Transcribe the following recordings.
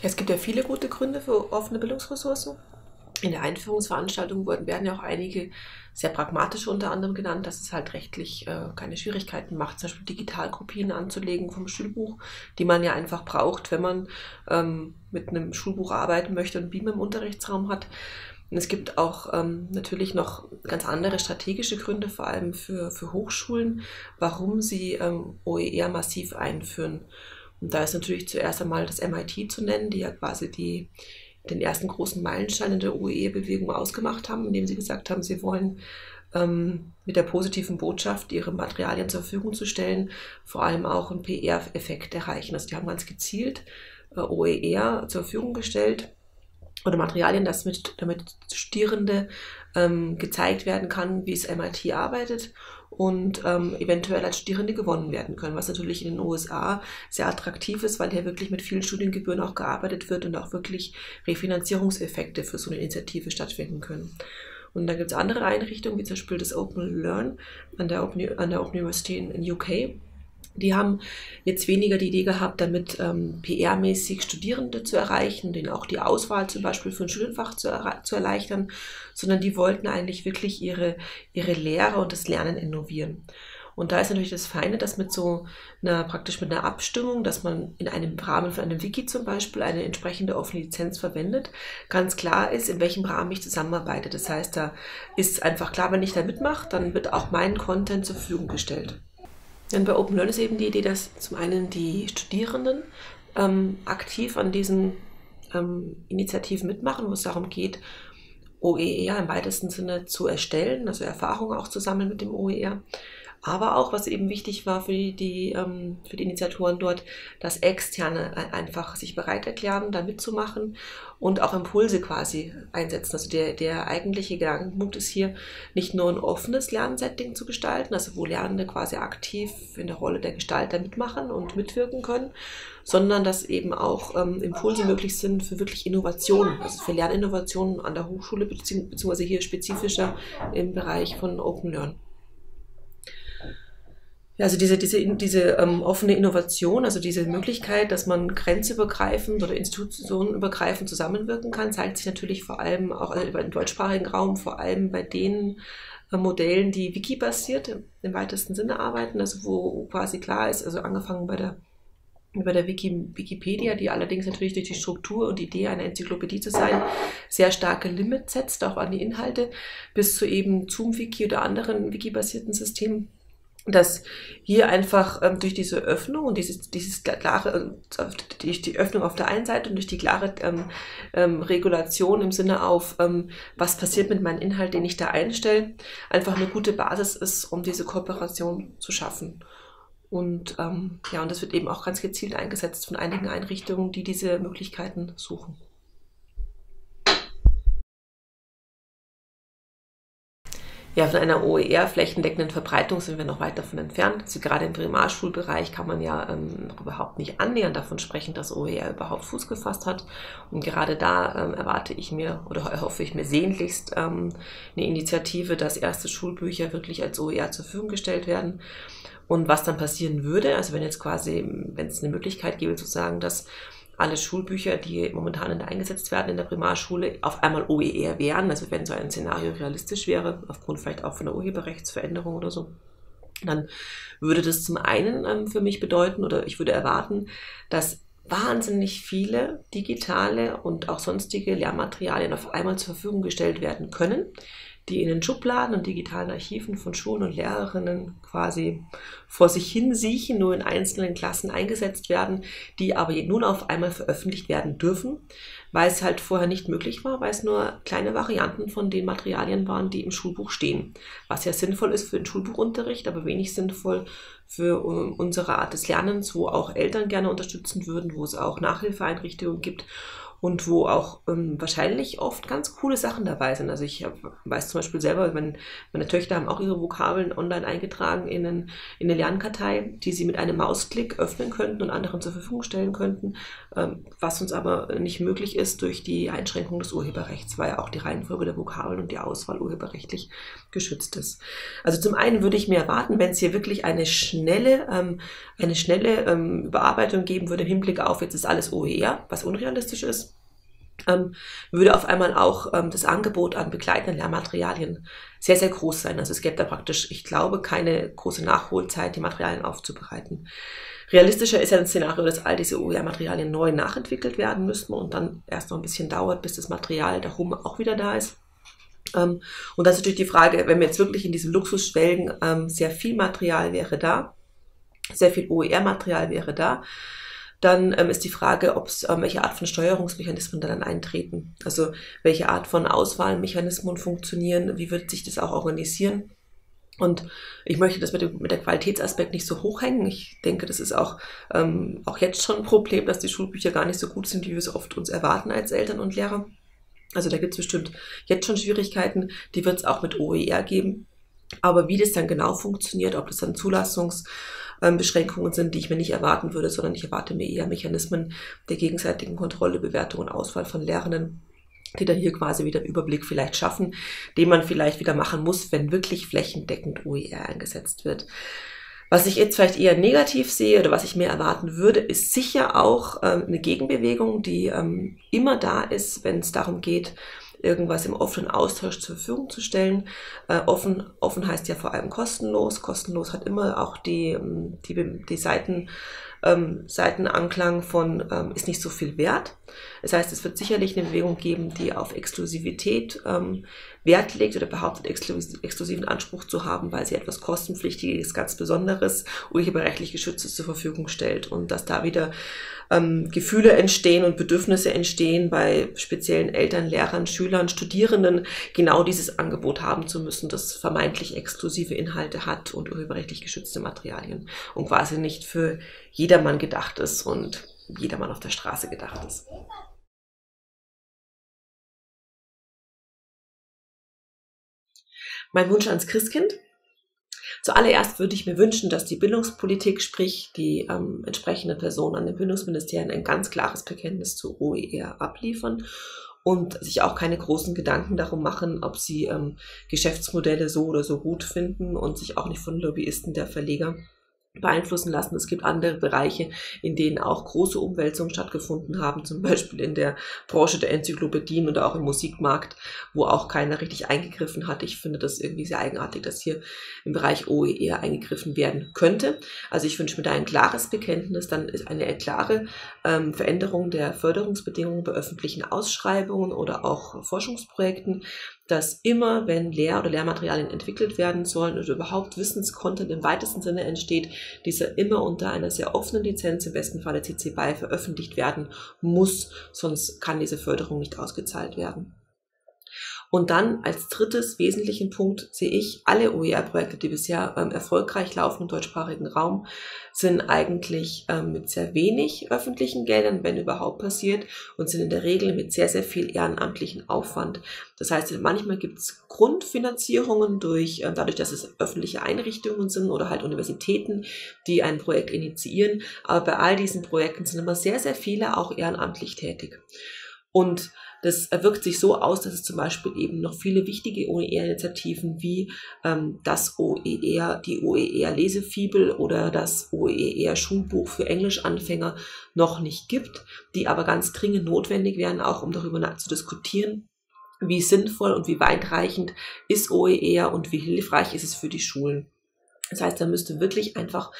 Es gibt ja viele gute Gründe für offene Bildungsressourcen. In der Einführungsveranstaltung wurden, werden ja auch einige sehr pragmatische unter anderem genannt, dass es halt rechtlich äh, keine Schwierigkeiten macht, zum Beispiel Digitalkopien anzulegen vom Schulbuch, die man ja einfach braucht, wenn man ähm, mit einem Schulbuch arbeiten möchte und Beamer im Unterrichtsraum hat. Und es gibt auch ähm, natürlich noch ganz andere strategische Gründe, vor allem für, für Hochschulen, warum sie ähm, OER massiv einführen. Und da ist natürlich zuerst einmal das MIT zu nennen, die ja quasi die, den ersten großen Meilenstein in der OER-Bewegung ausgemacht haben, indem sie gesagt haben, sie wollen ähm, mit der positiven Botschaft, ihre Materialien zur Verfügung zu stellen, vor allem auch einen PR-Effekt erreichen. Also die haben ganz gezielt äh, OER zur Verfügung gestellt oder Materialien, das mit, damit Studierende ähm, gezeigt werden kann, wie es MIT arbeitet und ähm, eventuell als Studierende gewonnen werden können, was natürlich in den USA sehr attraktiv ist, weil hier wirklich mit vielen Studiengebühren auch gearbeitet wird und auch wirklich Refinanzierungseffekte für so eine Initiative stattfinden können. Und dann gibt es andere Einrichtungen, wie zum Beispiel das Open Learn an der Open, an der Open University in, in UK, die haben jetzt weniger die Idee gehabt, damit ähm, PR-mäßig Studierende zu erreichen, denen auch die Auswahl zum Beispiel für ein Studienfach zu, zu erleichtern, sondern die wollten eigentlich wirklich ihre, ihre Lehre und das Lernen innovieren. Und da ist natürlich das Feine, dass mit so einer, praktisch mit einer Abstimmung, dass man in einem Rahmen von einem Wiki zum Beispiel eine entsprechende offene Lizenz verwendet, ganz klar ist, in welchem Rahmen ich zusammenarbeite. Das heißt, da ist einfach klar, wenn ich da mitmache, dann wird auch mein Content zur Verfügung gestellt. Denn bei Open Learn ist eben die Idee, dass zum einen die Studierenden ähm, aktiv an diesen ähm, Initiativen mitmachen, wo es darum geht, OER im weitesten Sinne zu erstellen, also Erfahrungen auch zu sammeln mit dem OER aber auch, was eben wichtig war für die, die ähm, für die Initiatoren dort, dass Externe einfach sich bereit erklären, da mitzumachen und auch Impulse quasi einsetzen. Also der, der eigentliche Gedankenpunkt ist hier, nicht nur ein offenes Lernsetting zu gestalten, also wo Lernende quasi aktiv in der Rolle der Gestalter mitmachen und mitwirken können, sondern dass eben auch ähm, Impulse möglich sind für wirklich Innovationen, also für Lerninnovationen an der Hochschule, beziehungsweise hier spezifischer im Bereich von Open Learn. Ja, also diese, diese, diese ähm, offene Innovation, also diese Möglichkeit, dass man grenzübergreifend oder institutionenübergreifend zusammenwirken kann, zeigt sich natürlich vor allem auch also im deutschsprachigen Raum, vor allem bei den äh, Modellen, die Wiki-basiert im weitesten Sinne arbeiten, also wo quasi klar ist, also angefangen bei der bei der Wiki, Wikipedia, die allerdings natürlich durch die Struktur und die Idee einer Enzyklopädie zu sein, sehr starke Limits setzt, auch an die Inhalte, bis zu eben Zoom-Wiki oder anderen Wiki-basierten Systemen dass hier einfach ähm, durch diese Öffnung und dieses, dieses klare, äh, durch die Öffnung auf der einen Seite und durch die klare ähm, ähm, Regulation im Sinne auf, ähm, was passiert mit meinem Inhalt, den ich da einstelle, einfach eine gute Basis ist, um diese Kooperation zu schaffen. Und ähm, ja, und das wird eben auch ganz gezielt eingesetzt von einigen Einrichtungen, die diese Möglichkeiten suchen. Ja, von einer OER flächendeckenden Verbreitung sind wir noch weit davon entfernt. Also gerade im Primarschulbereich kann man ja ähm, noch überhaupt nicht annähernd davon sprechen, dass OER überhaupt Fuß gefasst hat. Und gerade da ähm, erwarte ich mir oder erhoffe ich mir sehnlichst ähm, eine Initiative, dass erste Schulbücher wirklich als OER zur Verfügung gestellt werden. Und was dann passieren würde, also wenn jetzt quasi, wenn es eine Möglichkeit gäbe zu sagen, dass alle Schulbücher, die momentan eingesetzt werden in der Primarschule, auf einmal OER wären. Also wenn so ein Szenario realistisch wäre, aufgrund vielleicht auch von der Urheberrechtsveränderung oder so, dann würde das zum einen ähm, für mich bedeuten oder ich würde erwarten, dass wahnsinnig viele digitale und auch sonstige Lehrmaterialien auf einmal zur Verfügung gestellt werden können, die in den Schubladen und digitalen Archiven von Schulen und Lehrerinnen quasi vor sich hin siechen, nur in einzelnen Klassen eingesetzt werden, die aber nun auf einmal veröffentlicht werden dürfen, weil es halt vorher nicht möglich war, weil es nur kleine Varianten von den Materialien waren, die im Schulbuch stehen. Was ja sinnvoll ist für den Schulbuchunterricht, aber wenig sinnvoll für unsere Art des Lernens, wo auch Eltern gerne unterstützen würden, wo es auch Nachhilfeeinrichtungen gibt und wo auch ähm, wahrscheinlich oft ganz coole Sachen dabei sind. Also ich weiß zum Beispiel selber, wenn meine Töchter haben auch ihre Vokabeln online eingetragen in, einen, in eine Lernkartei, die sie mit einem Mausklick öffnen könnten und anderen zur Verfügung stellen könnten, ähm, was uns aber nicht möglich ist durch die Einschränkung des Urheberrechts, weil ja auch die Reihenfolge der Vokabeln und die Auswahl urheberrechtlich geschützt ist. Also zum einen würde ich mir erwarten, wenn es hier wirklich eine schnelle, ähm, eine schnelle ähm, Überarbeitung geben würde im Hinblick auf, jetzt ist alles OER, was unrealistisch ist, ähm, würde auf einmal auch ähm, das Angebot an begleitenden Lehrmaterialien sehr, sehr groß sein. Also es gäbe da praktisch, ich glaube, keine große Nachholzeit, die Materialien aufzubereiten. Realistischer ist ja ein Szenario, dass all diese OER-Materialien neu nachentwickelt werden müssten und dann erst noch ein bisschen dauert, bis das Material darum auch wieder da ist. Ähm, und das ist natürlich die Frage, wenn wir jetzt wirklich in diesem Luxus schwelgen, ähm, sehr viel Material wäre da, sehr viel OER-Material wäre da, dann ähm, ist die Frage, ob es ähm, welche Art von Steuerungsmechanismen dann eintreten. Also welche Art von Auswahlmechanismen funktionieren, wie wird sich das auch organisieren. Und ich möchte das mit, dem, mit der Qualitätsaspekt nicht so hochhängen. Ich denke, das ist auch, ähm, auch jetzt schon ein Problem, dass die Schulbücher gar nicht so gut sind, wie wir es oft uns erwarten als Eltern und Lehrer. Also da gibt es bestimmt jetzt schon Schwierigkeiten, die wird es auch mit OER geben. Aber wie das dann genau funktioniert, ob das dann Zulassungsbeschränkungen sind, die ich mir nicht erwarten würde, sondern ich erwarte mir eher Mechanismen der gegenseitigen Kontrolle, Bewertung und Auswahl von Lernenden, die dann hier quasi wieder einen Überblick vielleicht schaffen, den man vielleicht wieder machen muss, wenn wirklich flächendeckend OER eingesetzt wird. Was ich jetzt vielleicht eher negativ sehe oder was ich mehr erwarten würde, ist sicher auch ähm, eine Gegenbewegung, die ähm, immer da ist, wenn es darum geht, irgendwas im offenen Austausch zur Verfügung zu stellen. Äh, offen, offen heißt ja vor allem kostenlos. Kostenlos hat immer auch die, ähm, die, die Seiten, ähm, Seitenanklang von ähm, ist nicht so viel wert. Das heißt, es wird sicherlich eine Bewegung geben, die auf Exklusivität ähm, Wert legt oder behauptet, exklusiven Anspruch zu haben, weil sie etwas kostenpflichtiges, ganz Besonderes, urheberrechtlich geschütztes zur Verfügung stellt und dass da wieder ähm, Gefühle entstehen und Bedürfnisse entstehen bei speziellen Eltern, Lehrern, Schülern, Studierenden, genau dieses Angebot haben zu müssen, das vermeintlich exklusive Inhalte hat und urheberrechtlich geschützte Materialien und quasi nicht für jedermann gedacht ist und jedermann auf der Straße gedacht ist. Mein Wunsch ans Christkind. Zuallererst würde ich mir wünschen, dass die Bildungspolitik, sprich die ähm, entsprechende Person an den Bildungsministerien, ein ganz klares Bekenntnis zu OER abliefern und sich auch keine großen Gedanken darum machen, ob sie ähm, Geschäftsmodelle so oder so gut finden und sich auch nicht von Lobbyisten der Verleger beeinflussen lassen. Es gibt andere Bereiche, in denen auch große Umwälzungen stattgefunden haben, zum Beispiel in der Branche der Enzyklopädien oder auch im Musikmarkt, wo auch keiner richtig eingegriffen hat. Ich finde das irgendwie sehr eigenartig, dass hier im Bereich OER eingegriffen werden könnte. Also ich wünsche mir da ein klares Bekenntnis, dann ist eine klare ähm, Veränderung der Förderungsbedingungen bei öffentlichen Ausschreibungen oder auch Forschungsprojekten, dass immer, wenn Lehr- oder Lehrmaterialien entwickelt werden sollen oder überhaupt Wissenscontent im weitesten Sinne entsteht, dieser immer unter einer sehr offenen Lizenz, im besten Falle CC BY, veröffentlicht werden muss, sonst kann diese Förderung nicht ausgezahlt werden. Und dann als drittes wesentlichen Punkt sehe ich, alle OER-Projekte, die bisher ähm, erfolgreich laufen im deutschsprachigen Raum, sind eigentlich ähm, mit sehr wenig öffentlichen Geldern, wenn überhaupt passiert, und sind in der Regel mit sehr, sehr viel ehrenamtlichen Aufwand. Das heißt, manchmal gibt es Grundfinanzierungen durch, äh, dadurch, dass es öffentliche Einrichtungen sind oder halt Universitäten, die ein Projekt initiieren. Aber bei all diesen Projekten sind immer sehr, sehr viele auch ehrenamtlich tätig. Und das wirkt sich so aus, dass es zum Beispiel eben noch viele wichtige OER-Initiativen wie ähm, das OER, die OER-Lesefibel oder das OER-Schulbuch für Englischanfänger noch nicht gibt, die aber ganz dringend notwendig wären, auch um darüber zu diskutieren, wie sinnvoll und wie weitreichend ist OER und wie hilfreich ist es für die Schulen. Das heißt, da müsste wirklich einfach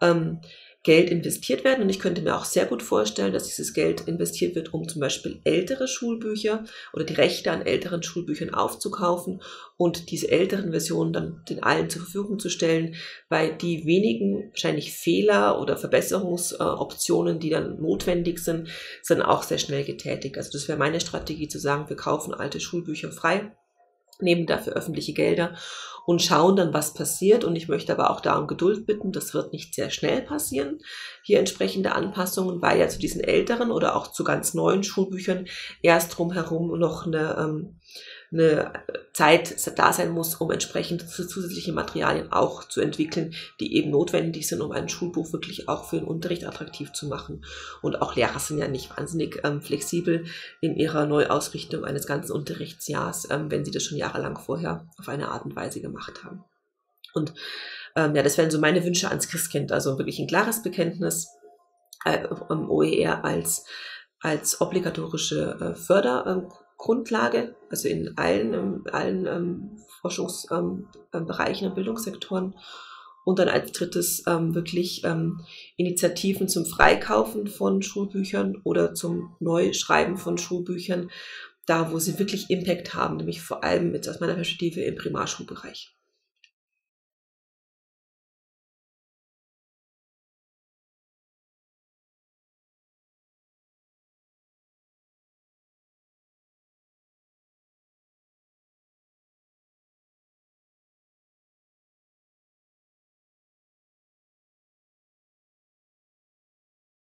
ähm, Geld investiert werden. Und ich könnte mir auch sehr gut vorstellen, dass dieses Geld investiert wird, um zum Beispiel ältere Schulbücher oder die Rechte an älteren Schulbüchern aufzukaufen und diese älteren Versionen dann den allen zur Verfügung zu stellen, weil die wenigen wahrscheinlich Fehler oder Verbesserungsoptionen, die dann notwendig sind, sind auch sehr schnell getätigt. Also das wäre meine Strategie zu sagen, wir kaufen alte Schulbücher frei nehmen dafür öffentliche Gelder und schauen dann, was passiert. Und ich möchte aber auch da um Geduld bitten. Das wird nicht sehr schnell passieren. Hier entsprechende Anpassungen, weil ja zu diesen älteren oder auch zu ganz neuen Schulbüchern erst drumherum noch eine ähm, eine Zeit da sein muss, um entsprechend zusätzliche Materialien auch zu entwickeln, die eben notwendig sind, um ein Schulbuch wirklich auch für den Unterricht attraktiv zu machen. Und auch Lehrer sind ja nicht wahnsinnig ähm, flexibel in ihrer Neuausrichtung eines ganzen Unterrichtsjahrs, ähm, wenn sie das schon jahrelang vorher auf eine Art und Weise gemacht haben. Und ähm, ja, das wären so meine Wünsche ans Christkind, also wirklich ein klares Bekenntnis äh, OER als als obligatorische äh, Förder, Grundlage, also in allen, ähm, allen ähm, Forschungsbereichen ähm, und Bildungssektoren. Und dann als drittes ähm, wirklich ähm, Initiativen zum Freikaufen von Schulbüchern oder zum Neuschreiben von Schulbüchern, da wo sie wirklich Impact haben, nämlich vor allem jetzt aus meiner Perspektive im Primarschulbereich.